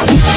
Yeah.